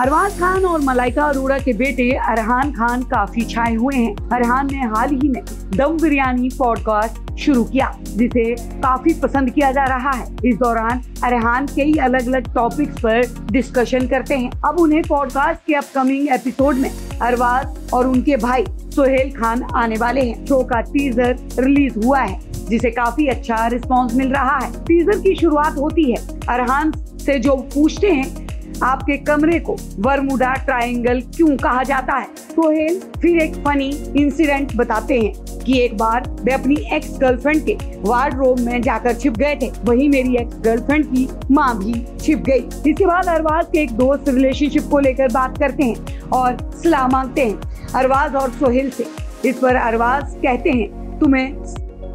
अरबाज खान और मलाइका अरोड़ा के बेटे अरहान खान काफ़ी छाए हुए हैं। अरहान ने हाल ही में दम बिरयानी पॉडकास्ट शुरू किया, जिसे काफ़ी पसंद किया जा रहा है। इस दौरान अरहान कई अलग अलग टॉपिक्स पर डिस्कशन करते हैं। अब उन्हें पॉडकास्ट के अपकमिंग एपिसोड में अरवाज और उनके भाई सोहेल खान आने वाले हैं। शो का टीजर रिलीज़ हुआ है, जिसे काफ़ी अच्छा रिस्पांस मिल रहा है। टीजर की शुरुआत होती है। अरहान से जो पूछते हैं आपके कमरे को वरमुडा ट्रायंगल क्यों कहा जाता है? सोहेल फिर एक फनी इंसिडेंट बताते हैं कि एक बार वे अपनी एक्स गर्लफ्रेंड के वार्डरोब में जाकर छिप गए थे। वहीं मेरी एक्स गर्लफ्रेंड की माँ भी छिप गई। इसके बाद अरबाज के एक दोस्त रिलेशनशिप को लेकर बात करते हैं और सलाह मांगते हैं। अरबाज और सोहेल से इस पर अरबाज कहते हैं, तुम्हें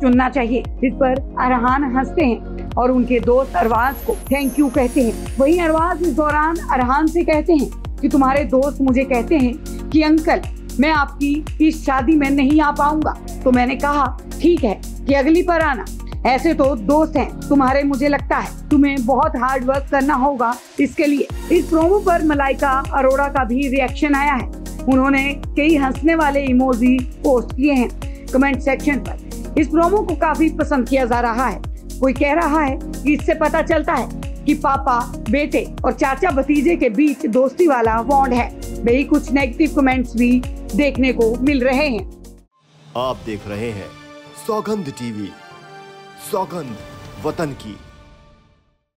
चुनना चाहिए। इस पर अरहान हँसते हैं। और उनके दोस्त अरवाज को थैंक यू कहते हैं। वहीं अरवाज इस दौरान अरहान से कहते हैं कि तुम्हारे दोस्त मुझे कहते हैं कि अंकल, मैं आपकी इस शादी में नहीं आ पाऊँगा। तो मैंने कहा, ठीक है, कि अगली पर आना। ऐसे तो दोस्त हैं, तुम्हारे मुझे लगता है। तुम्हें बहुत हार्ड वर्क करना होगा इसके लिए। इस प्रोमो पर मलाइका अरोड़ा का भी रिएक्शन आया है। उन्होंने कई हंसने वाले इमोजी पोस्ट किए हैं। कमेंट सेक्शन पर। इस प्रोमो को काफ़ी पसंद किया जा रहा है। कोई कह रहा है कि इससे पता चलता है कि पापा, बेटे और चाचा भतीजे के बीच दोस्ती वाला बॉन्ड है। वही कुछ नेगेटिव कमेंट्स भी देखने को मिल रहे हैं। आप देख रहे हैं सौगंध टीवी, सौगंध वतन की।